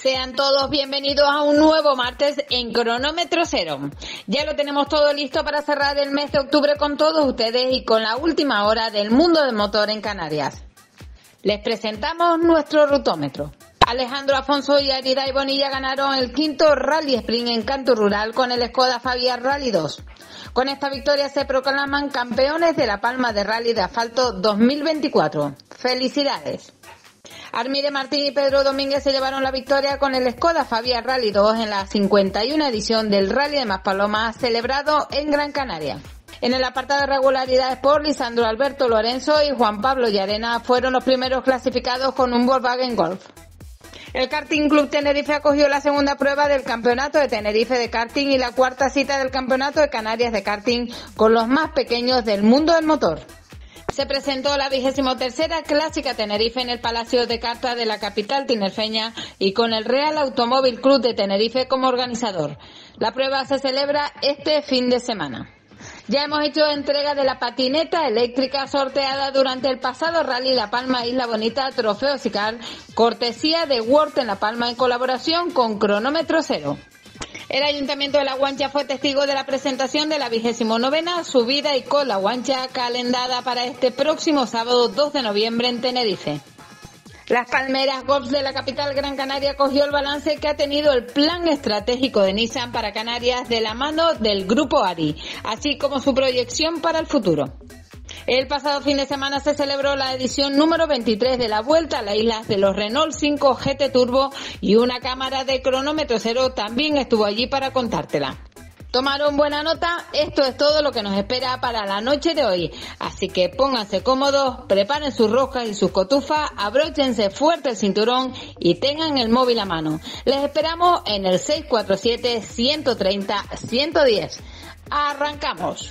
Sean todos bienvenidos a un nuevo martes en Cronómetro Cero. Ya lo tenemos todo listo para cerrar el mes de octubre con todos ustedes y con la última hora del mundo del motor en Canarias. Les presentamos nuestro rutómetro. Alejandro Afonso y Ariray Bonilla ganaron el quinto Rally Sprint en Canto Rural con el Skoda Fabia Rally 2. Con esta victoria se proclaman campeones de la Palma de Rally de Asfalto 2024. ¡Felicidades! Armire Martín y Pedro Domínguez se llevaron la victoria con el Skoda Fabia Rally 2 en la 51 edición del Rally de Maspalomas celebrado en Gran Canaria. En el apartado de regularidades por Lisandro Alberto Lorenzo y Juan Pablo Llarena fueron los primeros clasificados con un Volkswagen Golf. El Karting Club Tenerife acogió la segunda prueba del Campeonato de Tenerife de Karting y la cuarta cita del Campeonato de Canarias de Karting con los más pequeños del mundo del motor. Se presentó la vigésimo tercera Clásica Tenerife en el Palacio de Carta de la capital tinerfeña y con el Real Automóvil Club de Tenerife como organizador. La prueba se celebra este fin de semana. Ya hemos hecho entrega de la patineta eléctrica sorteada durante el pasado Rally La Palma Isla Bonita Trofeo Sicar, cortesía de Word en La Palma en colaboración con Cronómetro Cero. El Ayuntamiento de La Guancha fue testigo de la presentación de la vigésimo novena subida y con La Guancha calendada para este próximo sábado 2 de noviembre en Tenerife. Las Palmeras Golf de la capital Gran Canaria cogió el balance que ha tenido el plan estratégico de Nissan para Canarias de la mano del Grupo ARI, así como su proyección para el futuro. El pasado fin de semana se celebró la edición número 23 de la Vuelta a las Islas de los Renault 5 GT Turbo y una cámara de cronómetro cero también estuvo allí para contártela. Tomaron buena nota, esto es todo lo que nos espera para la noche de hoy. Así que pónganse cómodos, preparen sus roscas y sus cotufas, abróchense fuerte el cinturón y tengan el móvil a mano. Les esperamos en el 647 130 110. Arrancamos.